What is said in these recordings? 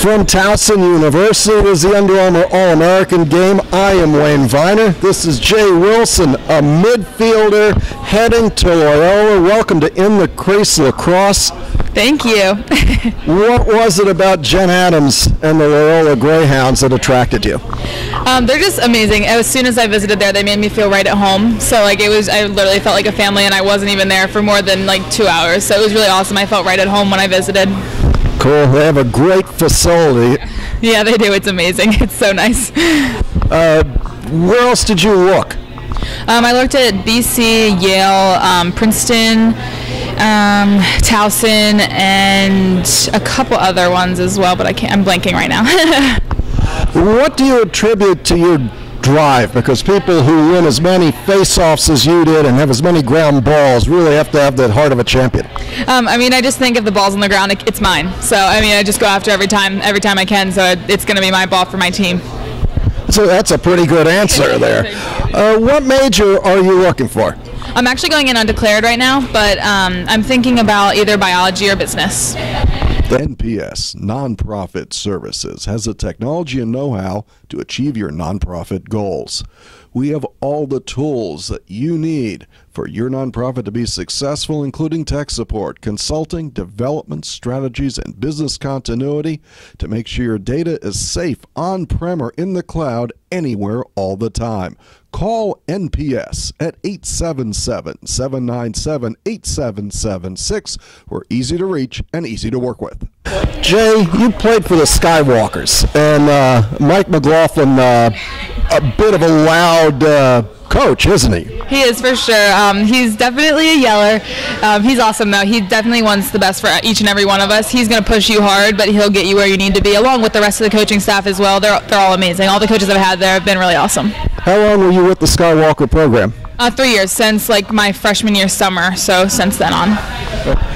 From Towson University it is the Under Armour All-American game. I am Wayne Viner. This is Jay Wilson, a midfielder heading to Loyola. Welcome to In the Crease Lacrosse. Thank you. what was it about Jen Adams and the Loyola Greyhounds that attracted you? Um, they're just amazing. As soon as I visited there, they made me feel right at home. So like it was, I literally felt like a family, and I wasn't even there for more than like two hours. So it was really awesome. I felt right at home when I visited. Cool. They have a great facility. Yeah, they do. It's amazing. It's so nice. Uh, where else did you look? Um, I looked at BC, Yale, um, Princeton, um, Towson, and a couple other ones as well, but I can't, I'm blanking right now. what do you attribute to your drive because people who win as many face-offs as you did and have as many ground balls really have to have the heart of a champion. Um, I mean, I just think if the ball's on the ground, it, it's mine. So I mean, I just go after every time, every time I can. So it's going to be my ball for my team. So that's a pretty good answer there. Uh, what major are you looking for? I'm actually going in undeclared right now, but um, I'm thinking about either biology or business. NPS Nonprofit Services has the technology and know how to achieve your nonprofit goals. We have all the tools that you need for your nonprofit to be successful, including tech support, consulting, development strategies, and business continuity to make sure your data is safe on prem or in the cloud anywhere all the time. Call NPS at 877 797 8776. We're easy to reach and easy to work with. Jay, you played for the Skywalkers, and uh, Mike McLaughlin, uh, a bit of a loud uh, coach, isn't he? He is for sure. Um, he's definitely a yeller. Um, he's awesome though. He definitely wants the best for each and every one of us. He's going to push you hard, but he'll get you where you need to be, along with the rest of the coaching staff as well. They're they're all amazing. All the coaches I've had there have been really awesome. How long were you with the Skywalker program? Uh, three years since like my freshman year summer. So since then on.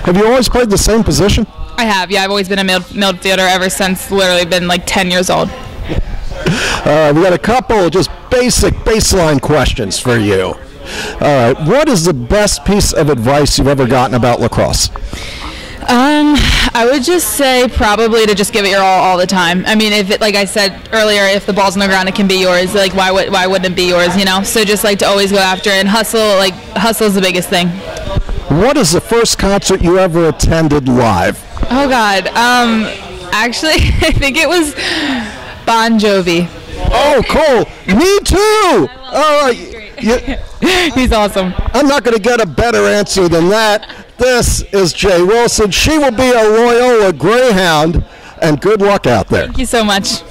Have you always played the same position? I have. Yeah, I've always been a mid- midfielder ever since literally been like 10 years old. Uh, we got a couple just basic baseline questions for you. All right, what is the best piece of advice you've ever gotten about lacrosse? Um, I would just say probably to just give it your all all the time. I mean, if it, like I said earlier, if the ball's on the ground, it can be yours. Like, why would why wouldn't it be yours? You know. So just like to always go after it and hustle. Like hustle is the biggest thing. What is the first concert you ever attended live? Oh God. Um, actually, I think it was Bon Jovi. Oh, cool. Me too. Oh, He's awesome. I'm not going to get a better answer than that. This is Jay Wilson. She will be a Loyola Greyhound, and good luck out there. Thank you so much.